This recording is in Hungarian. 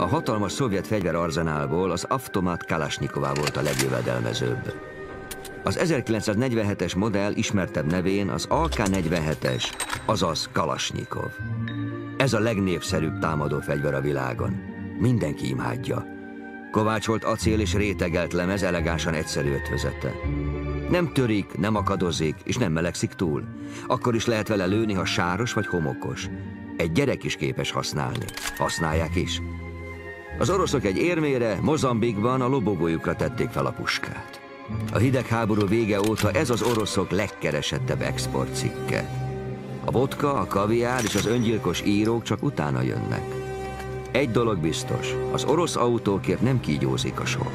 A hatalmas szovjet fegyverarzenálból az Avtomat Kalasnyiková volt a legjövedelmezőbb. Az 1947-es modell ismertebb nevén az AK-47-es, azaz Kalasnyikov. Ez a legnépszerűbb támadó fegyver a világon. Mindenki imádja. Kovácsolt acél és rétegelt lemez elegánsan egyszerű ötvözete. Nem törik, nem akadozik, és nem melegszik túl. Akkor is lehet vele lőni, ha sáros vagy homokos. Egy gyerek is képes használni. Használják is. Az oroszok egy érmére, Mozambikban a lobogójukra tették fel a puskát. A hidegháború vége óta ez az oroszok legkeresettebb exportcikke. A vodka, a kaviár és az öngyilkos írók csak utána jönnek. Egy dolog biztos, az orosz autókért nem kígyózik a sor.